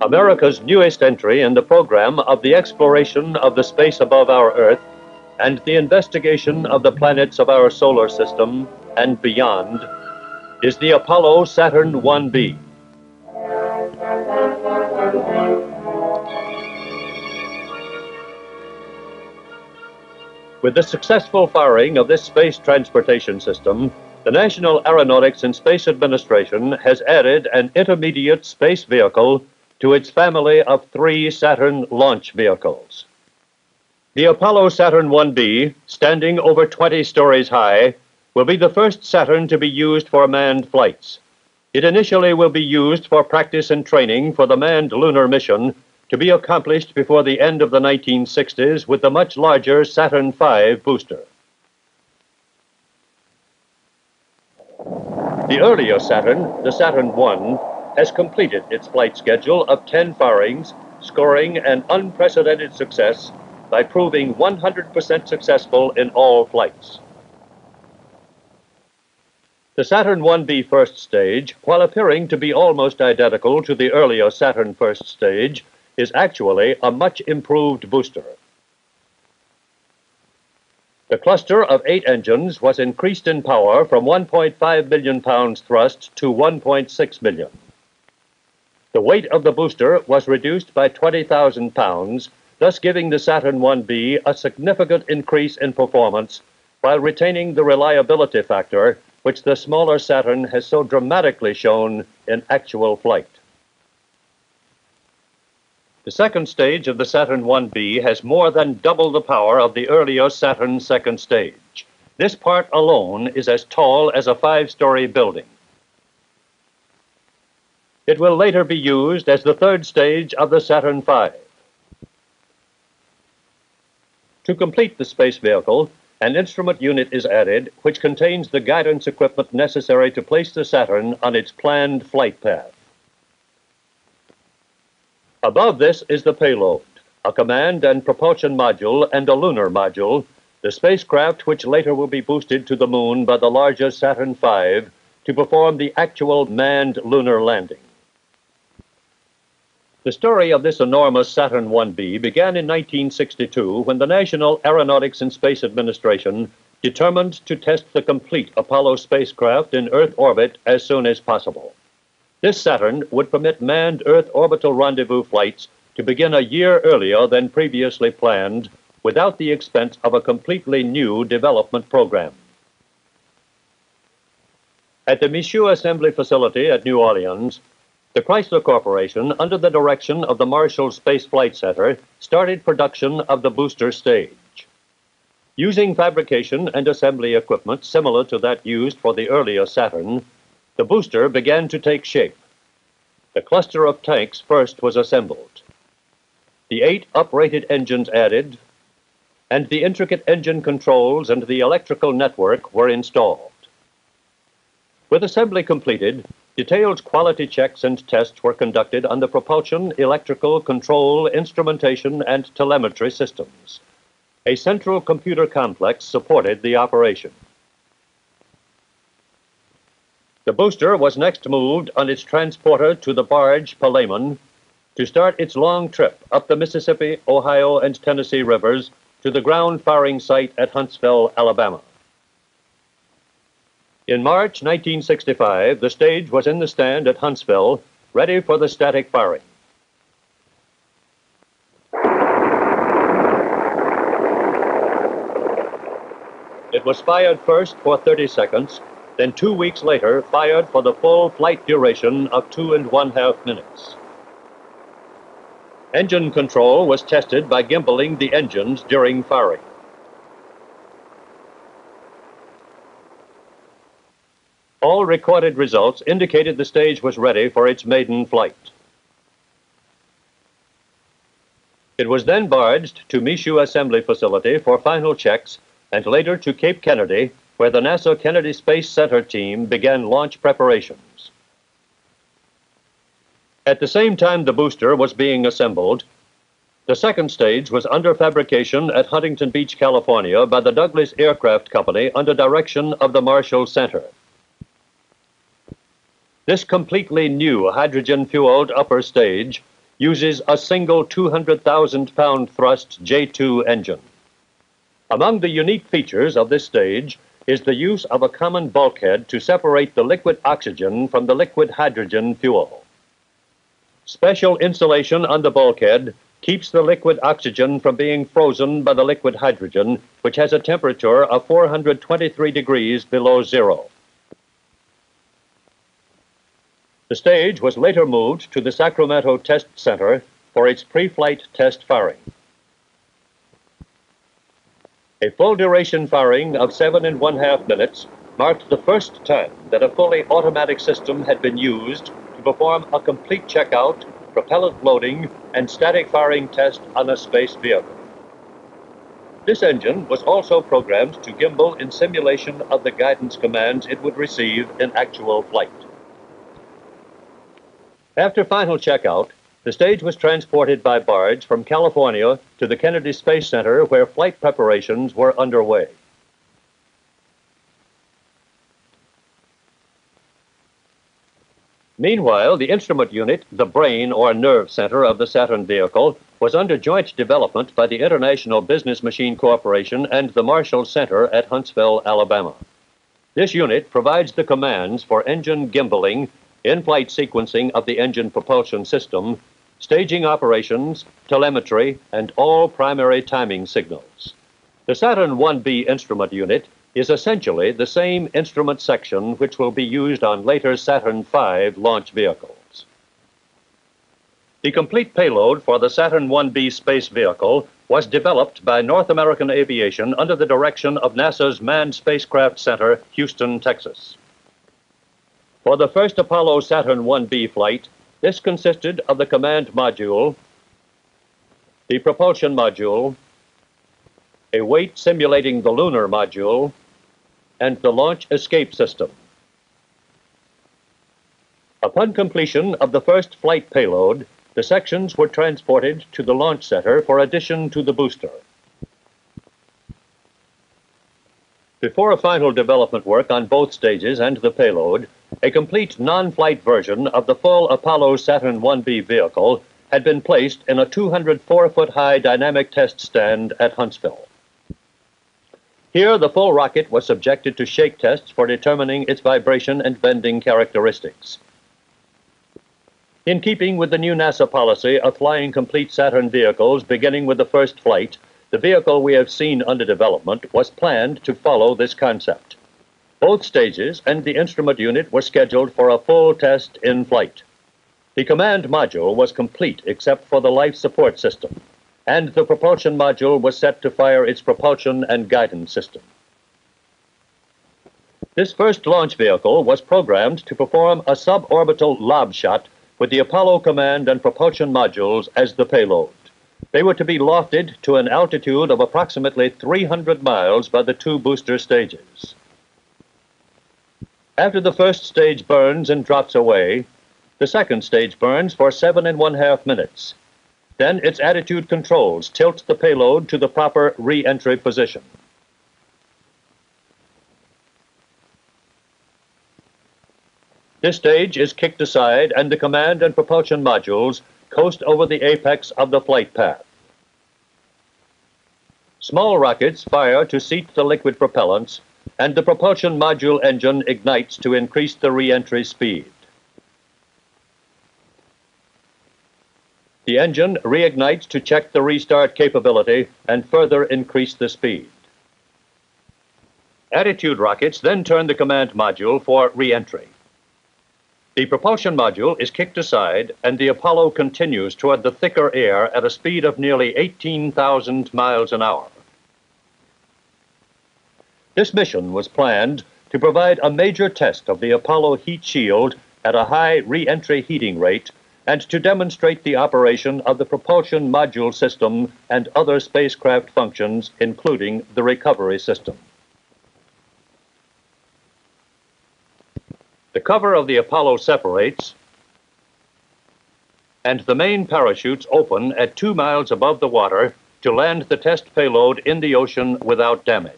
America's newest entry in the program of the exploration of the space above our Earth and the investigation of the planets of our solar system and beyond is the Apollo Saturn 1B. With the successful firing of this space transportation system, the National Aeronautics and Space Administration has added an intermediate space vehicle to its family of three Saturn launch vehicles. The Apollo Saturn 1B, standing over 20 stories high, will be the first Saturn to be used for manned flights. It initially will be used for practice and training for the manned lunar mission to be accomplished before the end of the 1960s with the much larger Saturn V booster. The earlier Saturn, the Saturn I, has completed its flight schedule of 10 firings, scoring an unprecedented success by proving 100% successful in all flights. The Saturn 1B first stage, while appearing to be almost identical to the earlier Saturn first stage, is actually a much improved booster. The cluster of eight engines was increased in power from 1.5 million pounds thrust to 1.6 million. The weight of the booster was reduced by 20,000 pounds, thus giving the Saturn 1B a significant increase in performance while retaining the reliability factor which the smaller Saturn has so dramatically shown in actual flight. The second stage of the Saturn 1B has more than double the power of the earlier Saturn second stage. This part alone is as tall as a five-story building. It will later be used as the third stage of the Saturn V. To complete the space vehicle, an instrument unit is added which contains the guidance equipment necessary to place the Saturn on its planned flight path. Above this is the payload, a command and propulsion module and a lunar module, the spacecraft which later will be boosted to the moon by the larger Saturn V to perform the actual manned lunar landing. The story of this enormous Saturn 1B began in 1962 when the National Aeronautics and Space Administration determined to test the complete Apollo spacecraft in Earth orbit as soon as possible. This Saturn would permit manned Earth orbital rendezvous flights to begin a year earlier than previously planned without the expense of a completely new development program. At the Michoud Assembly Facility at New Orleans, the Chrysler Corporation, under the direction of the Marshall Space Flight Center, started production of the booster stage. Using fabrication and assembly equipment similar to that used for the earlier Saturn, the booster began to take shape. The cluster of tanks first was assembled. The eight uprated engines added, and the intricate engine controls and the electrical network were installed. With assembly completed, detailed quality checks and tests were conducted on the propulsion, electrical, control, instrumentation, and telemetry systems. A central computer complex supported the operation. The booster was next moved on its transporter to the barge Palaemon to start its long trip up the Mississippi, Ohio, and Tennessee rivers to the ground firing site at Huntsville, Alabama. In March 1965, the stage was in the stand at Huntsville, ready for the static firing. It was fired first for 30 seconds then two weeks later fired for the full flight duration of two and one half minutes. Engine control was tested by gimbaling the engines during firing. All recorded results indicated the stage was ready for its maiden flight. It was then barged to Michoud Assembly Facility for final checks and later to Cape Kennedy where the NASA Kennedy Space Center team began launch preparations. At the same time the booster was being assembled, The second stage was under fabrication at Huntington Beach, California by the Douglas Aircraft Company under direction of the Marshall Center. This completely new hydrogen-fueled upper stage uses a single 200,000 pound thrust J2 engine. Among the unique features of this stage is the use of a common bulkhead to separate the liquid oxygen from the liquid hydrogen fuel. Special insulation on the bulkhead keeps the liquid oxygen from being frozen by the liquid hydrogen, which has a temperature of 423 degrees below zero. The stage was later moved to the Sacramento Test Center for its pre-flight test firing. A full duration firing of seven and one half minutes marked the first time that a fully automatic system had been used to perform a complete checkout, propellant loading, and static firing test on a space vehicle. This engine was also programmed to gimbal in simulation of the guidance commands it would receive in actual flight. After final checkout, the stage was transported by barge from California to the Kennedy Space Center where flight preparations were underway. Meanwhile, the instrument unit, the brain or nerve center of the Saturn vehicle, was under joint development by the International Business Machine Corporation and the Marshall Center at Huntsville, Alabama. This unit provides the commands for engine gimbaling in-flight sequencing of the engine propulsion system, staging operations, telemetry, and all primary timing signals. The Saturn 1B instrument unit is essentially the same instrument section which will be used on later Saturn V launch vehicles. The complete payload for the Saturn 1B space vehicle was developed by North American Aviation under the direction of NASA's Manned Spacecraft Center, Houston, Texas. For the first Apollo Saturn 1B flight, this consisted of the command module, the propulsion module, a weight simulating the lunar module, and the launch escape system. Upon completion of the first flight payload, the sections were transported to the launch center for addition to the booster. Before a final development work on both stages and the payload, a complete non-flight version of the full Apollo Saturn 1B vehicle had been placed in a 204-foot high dynamic test stand at Huntsville. Here, the full rocket was subjected to shake tests for determining its vibration and bending characteristics. In keeping with the new NASA policy of flying complete Saturn vehicles beginning with the first flight, the vehicle we have seen under development was planned to follow this concept. Both stages and the instrument unit were scheduled for a full test in flight. The command module was complete except for the life support system, and the propulsion module was set to fire its propulsion and guidance system. This first launch vehicle was programmed to perform a suborbital lob shot with the Apollo command and propulsion modules as the payload. They were to be lofted to an altitude of approximately 300 miles by the two booster stages. After the first stage burns and drops away, the second stage burns for seven and one half minutes. Then its attitude controls tilt the payload to the proper re-entry position. This stage is kicked aside and the command and propulsion modules coast over the apex of the flight path. Small rockets fire to seat the liquid propellants and the propulsion module engine ignites to increase the re-entry speed. The engine reignites to check the restart capability and further increase the speed. Attitude rockets then turn the command module for re-entry. The propulsion module is kicked aside and the Apollo continues toward the thicker air at a speed of nearly 18,000 miles an hour. This mission was planned to provide a major test of the Apollo heat shield at a high re-entry heating rate and to demonstrate the operation of the propulsion module system and other spacecraft functions, including the recovery system. The cover of the Apollo separates, and the main parachutes open at two miles above the water to land the test payload in the ocean without damage.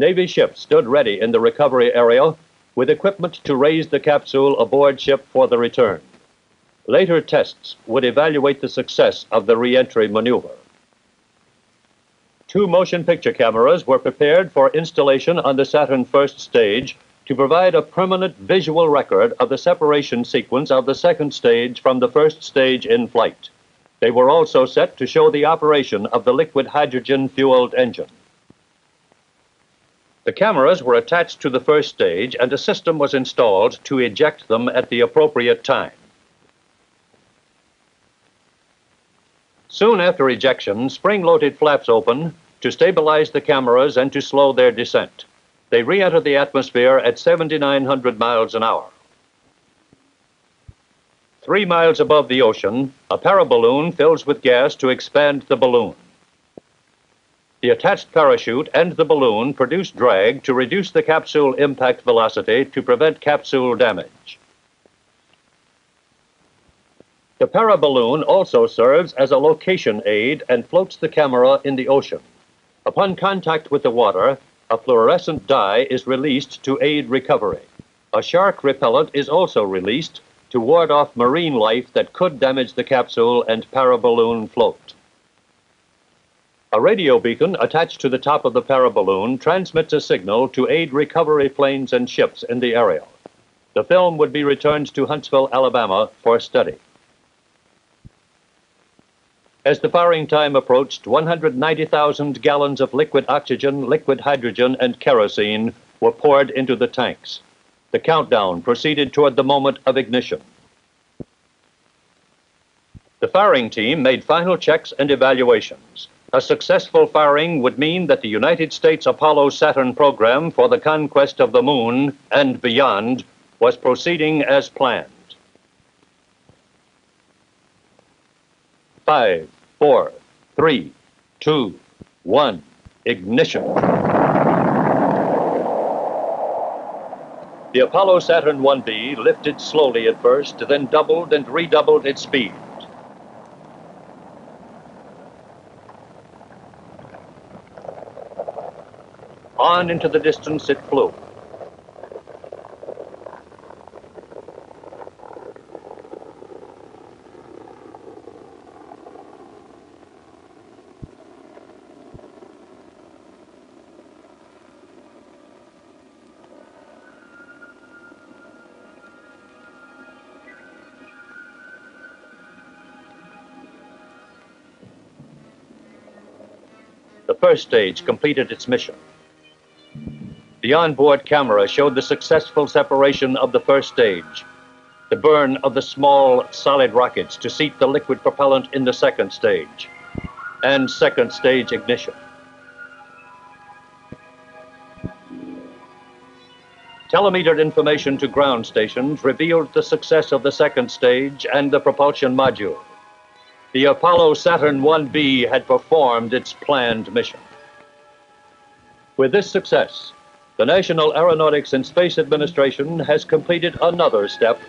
Navy ships stood ready in the recovery area with equipment to raise the capsule aboard ship for the return. Later tests would evaluate the success of the reentry maneuver. Two motion picture cameras were prepared for installation on the Saturn first stage to provide a permanent visual record of the separation sequence of the second stage from the first stage in flight. They were also set to show the operation of the liquid hydrogen fueled engine. The cameras were attached to the first stage and a system was installed to eject them at the appropriate time. Soon after ejection, spring-loaded flaps open to stabilize the cameras and to slow their descent. They re-enter the atmosphere at 7,900 miles an hour. Three miles above the ocean, a paraballoon fills with gas to expand the balloon. The attached parachute and the balloon produce drag to reduce the capsule impact velocity to prevent capsule damage. The paraballoon also serves as a location aid and floats the camera in the ocean. Upon contact with the water, a fluorescent dye is released to aid recovery. A shark repellent is also released to ward off marine life that could damage the capsule and paraballoon float. A radio beacon attached to the top of the paraballoon transmits a signal to aid recovery planes and ships in the area. The film would be returned to Huntsville, Alabama for study. As the firing time approached, 190,000 gallons of liquid oxygen, liquid hydrogen, and kerosene were poured into the tanks. The countdown proceeded toward the moment of ignition. The firing team made final checks and evaluations. A successful firing would mean that the United States Apollo Saturn program for the conquest of the moon and beyond was proceeding as planned. Five, four, three, two, one, ignition. The Apollo Saturn 1B lifted slowly at first, then doubled and redoubled its speed. On into the distance it flew. The first stage completed its mission. The onboard camera showed the successful separation of the first stage, the burn of the small solid rockets to seat the liquid propellant in the second stage, and second stage ignition. Telemetered information to ground stations revealed the success of the second stage and the propulsion module. The Apollo Saturn 1B had performed its planned mission. With this success, the National Aeronautics and Space Administration has completed another step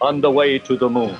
on the way to the moon.